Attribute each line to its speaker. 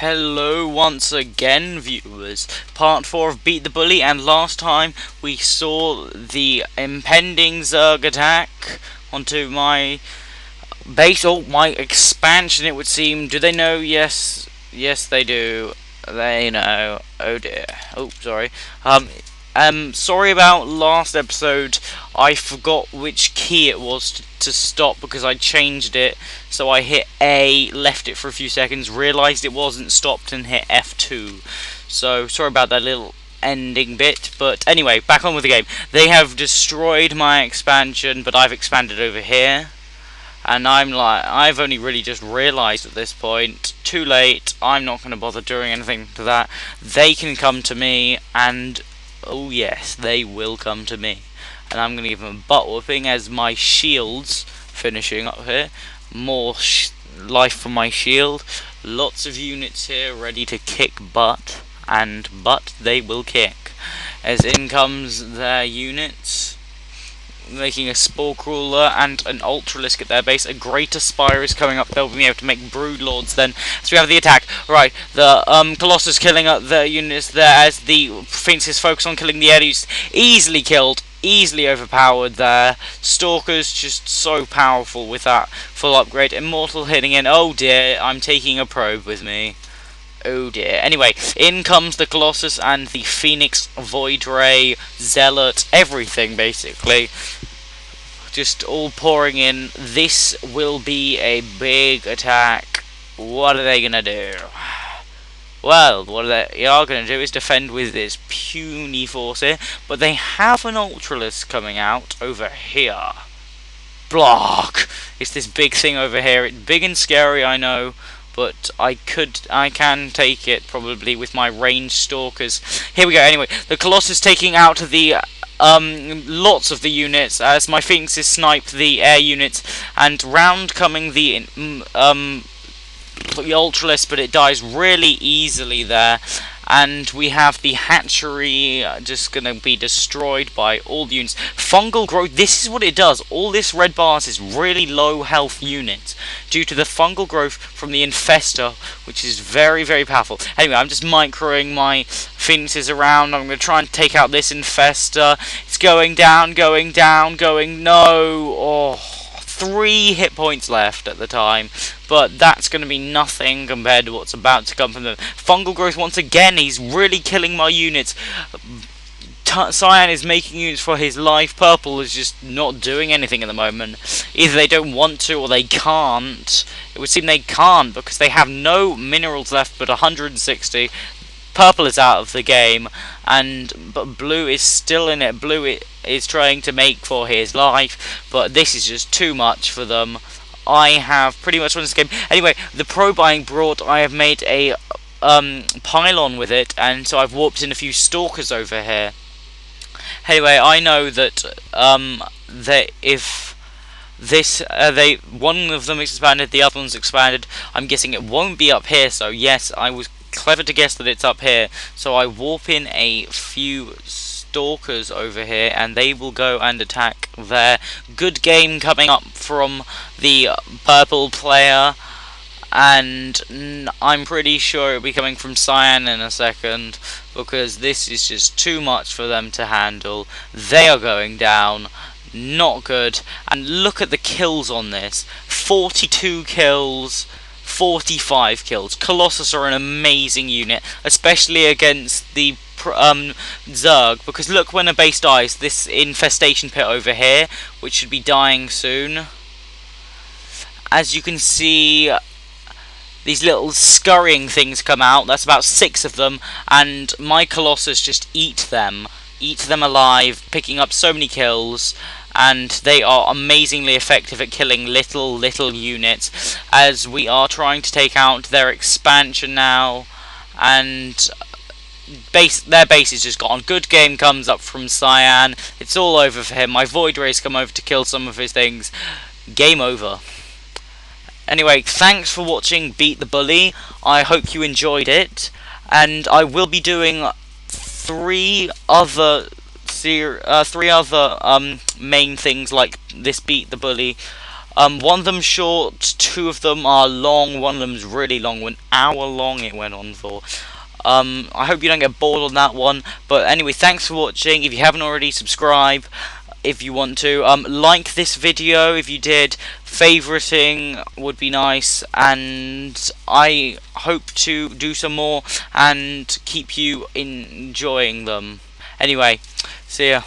Speaker 1: Hello once again viewers, part 4 of Beat the Bully and last time we saw the impending Zerg attack onto my base, oh my expansion it would seem, do they know? Yes, yes they do, they know, oh dear, oh sorry, um, um, sorry about last episode, I forgot which key it was to, to, stop because I changed it, so I hit A, left it for a few seconds, realised it wasn't stopped and hit F2. So, sorry about that little ending bit, but anyway, back on with the game. They have destroyed my expansion, but I've expanded over here. And I'm like, I've only really just realised at this point, too late, I'm not going to bother doing anything to that. They can come to me, and oh yes, they will come to me. And I'm going to give them a butt whooping as my shields finishing up here. More life for my shield. Lots of units here ready to kick butt. And butt they will kick. As in comes their units making a Spore Crawler and an Ultralisk at their base. A Greater Spire is coming up. They'll be able to make Brood Lords then. So we have the attack. Right, the um, Colossus killing up the units there as the Phoenix focus on killing the Eddies. Easily killed. Easily overpowered there. Stalker's just so powerful with that full upgrade. Immortal hitting in. Oh dear, I'm taking a probe with me. Oh dear. Anyway, in comes the Colossus and the Phoenix, Void Ray, Zealot, everything basically. Just all pouring in. This will be a big attack. What are they gonna do? Well, what they are going to do is defend with this puny force here, but they have an Ultralisk coming out over here. Block! It's this big thing over here. It's big and scary, I know, but I could, I can take it probably with my range stalkers. Here we go. Anyway, the Colossus taking out the um, lots of the units as my Phoenixes snipe the air units, and round coming the um, the Ultralisk, but it dies really easily there and we have the hatchery uh, just to be destroyed by all the units. Fungal growth, this is what it does. All this red bars is really low health units due to the fungal growth from the infestor, which is very, very powerful. Anyway, I'm just microing my phoenixes around. I'm to try and take out this infestor. It's going down, going down, going... No! Oh three hit points left at the time, but that's going to be nothing compared to what's about to come from them. Fungal growth once again, he's really killing my units. T Cyan is making units for his life. Purple is just not doing anything at the moment. Either they don't want to or they can't. It would seem they can't because they have no minerals left but 160. Purple is out of the game, and but blue is still in it. Blue is trying to make for his life, but this is just too much for them. I have pretty much won this game. Anyway, the pro buying brought. I have made a um, pylon with it, and so I've warped in a few stalkers over here. Anyway, I know that um, that if this uh, they one of them expanded, the other one's expanded. I'm guessing it won't be up here. So yes, I was clever to guess that it's up here. So I warp in a few stalkers over here and they will go and attack there. Good game coming up from the purple player and I'm pretty sure it'll be coming from Cyan in a second because this is just too much for them to handle. They are going down. Not good. And look at the kills on this. 42 kills 45 kills. Colossus are an amazing unit, especially against the um, Zerg, because look when a base dies, this infestation pit over here, which should be dying soon. As you can see, these little scurrying things come out, that's about six of them, and my Colossus just eat them, eat them alive, picking up so many kills, and they are amazingly effective at killing little, little units, as we are trying to take out their expansion now, and base their base is just gone. Good game comes up from Cyan. It's all over for him. My Void Rays come over to kill some of his things. Game over. Anyway, thanks for watching Beat the Bully. I hope you enjoyed it. And I will be doing three other ser uh, three other um, main things like this beat the bully Um, one of them short, two of them are long, one of them's really long, an hour long it went on for. Um, I hope you don't get bored on that one. But anyway, thanks for watching. If you haven't already, subscribe if you want to. Um, like this video if you did. Favoriting would be nice. And I hope to do some more and keep you enjoying them. Anyway, see ya.